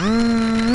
うん。